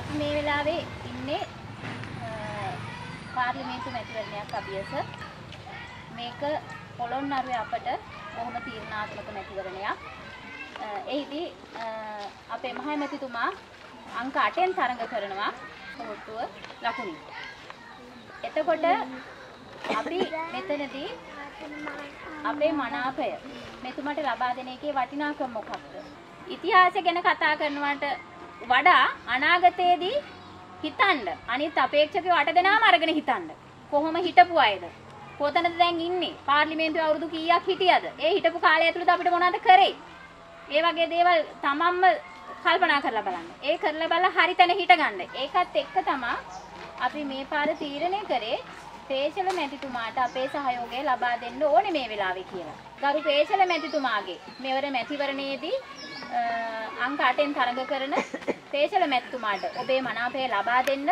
අපි මේ වෙලාවේ ඉන්නේ අ, පාර්ලිමේන්තු මැතිවරණයක් අභියස. මේක පොළොන්නරුවේ අපට බොහොම තීරණාත්මක මැතිවරණයක්. අ, එහිදී අ, අපේ මහමැතිතුමා අංක 8ෙන් තරඟ කරනවා කොහොට්ටුව ලකුණින්. එතකොට අපි මෙතනදී අපේ මනාපය මෙතුමට ලබා දෙන එකේ වටිනාකම මොකක්ද? ඉතිහාසය ගැන කතා කරනවට වඩා අනාගතයේදී හිතන්න අනිත් අපේක්ෂකයෝ අට දෙනාම අරගෙන හිතන්න. කොහොම හිටපු අයද? කොතනද දැන් ඉන්නේ? පාර්ලිමේන්තුවේ අවුරුදු කීයක් හිටියද? ඒ හිටපු කාලය ඇතුළත අපිට මොනවද කරේ? ඒ වගේ දේවල් තමන්ම කල්පනා කරලා බලන්න. ඒ කරලා බලලා හරි තැන හිට ගන්න. ඒකත් එක්ක තමයි අපි මේ පාර තීරණය කරේ පේශල මැතිතුමාට අපේ සහයෝගය ලබා දෙන්න ඕනේ මේ වෙලාවේ කියලා. ගරු පේශල මැතිතුමාගේ මෙවර මැතිවරණයේදී අ, අංක 8ෙන් තරඟ කරන පේශල මැතිතුමාට ඔබේ මනාපය ලබා දෙන්න.